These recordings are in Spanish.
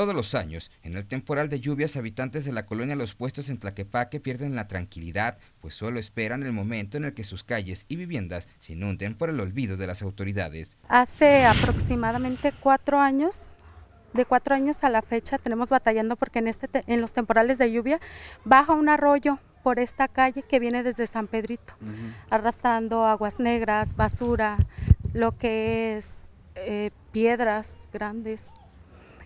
Todos los años, en el temporal de lluvias, habitantes de la colonia Los Puestos en Tlaquepaque pierden la tranquilidad, pues solo esperan el momento en el que sus calles y viviendas se inunden por el olvido de las autoridades. Hace aproximadamente cuatro años, de cuatro años a la fecha, tenemos batallando porque en, este, en los temporales de lluvia baja un arroyo por esta calle que viene desde San Pedrito, arrastrando aguas negras, basura, lo que es eh, piedras grandes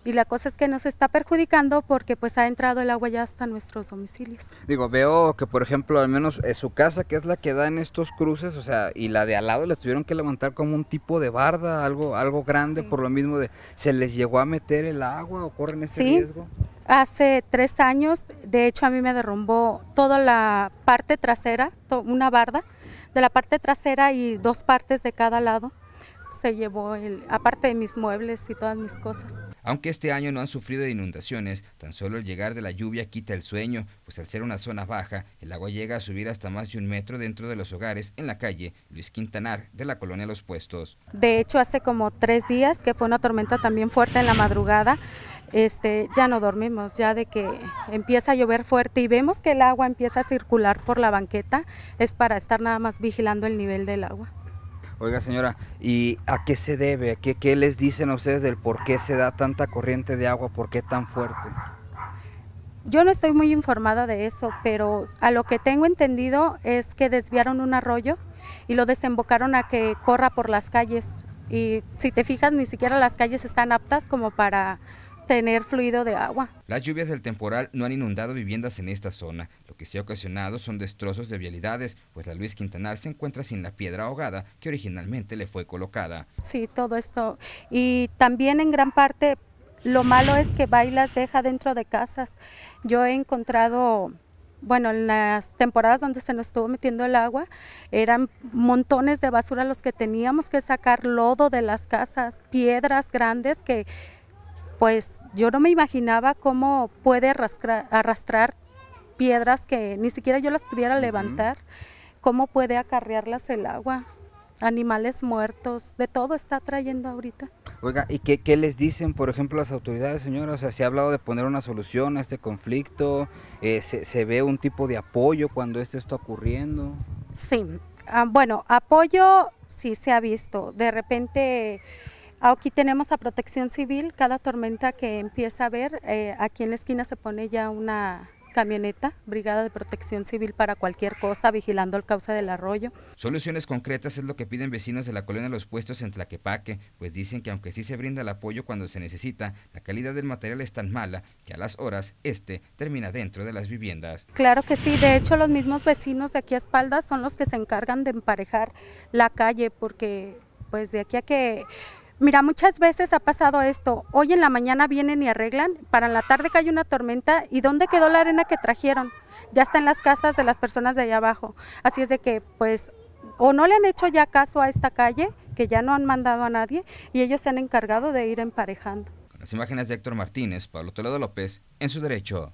y la cosa es que nos está perjudicando porque pues ha entrado el agua ya hasta nuestros domicilios. Digo, veo que por ejemplo al menos eh, su casa que es la que da en estos cruces, o sea, y la de al lado le tuvieron que levantar como un tipo de barda, algo, algo grande por lo mismo de, ¿se les llegó a meter el agua o corren ese sí. riesgo? Hace tres años, de hecho a mí me derrumbó toda la parte trasera, una barda, de la parte trasera y dos partes de cada lado se llevó, el, aparte de mis muebles y todas mis cosas. Aunque este año no han sufrido de inundaciones, tan solo el llegar de la lluvia quita el sueño, pues al ser una zona baja, el agua llega a subir hasta más de un metro dentro de los hogares en la calle Luis Quintanar de la colonia Los Puestos. De hecho, hace como tres días que fue una tormenta también fuerte en la madrugada, este, ya no dormimos, ya de que empieza a llover fuerte y vemos que el agua empieza a circular por la banqueta, es para estar nada más vigilando el nivel del agua. Oiga señora, ¿y a qué se debe? ¿Qué, ¿Qué les dicen a ustedes del por qué se da tanta corriente de agua? ¿Por qué tan fuerte? Yo no estoy muy informada de eso, pero a lo que tengo entendido es que desviaron un arroyo y lo desembocaron a que corra por las calles. Y si te fijas, ni siquiera las calles están aptas como para tener fluido de agua. Las lluvias del temporal no han inundado viviendas en esta zona. Lo que se ha ocasionado son destrozos de vialidades, pues la Luis Quintanar se encuentra sin la piedra ahogada que originalmente le fue colocada. Sí, todo esto. Y también en gran parte lo malo es que bailas deja dentro de casas. Yo he encontrado bueno, en las temporadas donde se nos estuvo metiendo el agua, eran montones de basura los que teníamos que sacar, lodo de las casas, piedras grandes que pues yo no me imaginaba cómo puede arrastrar, piedras que ni siquiera yo las pudiera levantar, cómo puede acarrearlas el agua, animales muertos, de todo está trayendo ahorita. Oiga, ¿y qué, qué, les dicen, por ejemplo, las autoridades, señora? O sea, se ha hablado de poner una solución a este conflicto, eh, se, se, ve un tipo de apoyo cuando esto está ocurriendo? Sí, ah, bueno, apoyo sí se ha visto. De repente Aquí tenemos a protección civil, cada tormenta que empieza a ver, eh, aquí en la esquina se pone ya una camioneta, brigada de protección civil para cualquier cosa, vigilando el cauce del arroyo. Soluciones concretas es lo que piden vecinos de la colonia Los Puestos en Tlaquepaque, pues dicen que aunque sí se brinda el apoyo cuando se necesita, la calidad del material es tan mala que a las horas este termina dentro de las viviendas. Claro que sí, de hecho los mismos vecinos de aquí a espaldas son los que se encargan de emparejar la calle, porque pues de aquí a que Mira, muchas veces ha pasado esto. Hoy en la mañana vienen y arreglan, para la tarde cae una tormenta y ¿dónde quedó la arena que trajeron? Ya está en las casas de las personas de allá abajo. Así es de que, pues, o no le han hecho ya caso a esta calle, que ya no han mandado a nadie, y ellos se han encargado de ir emparejando. Con las imágenes de Héctor Martínez, Pablo Toledo López, en su derecho.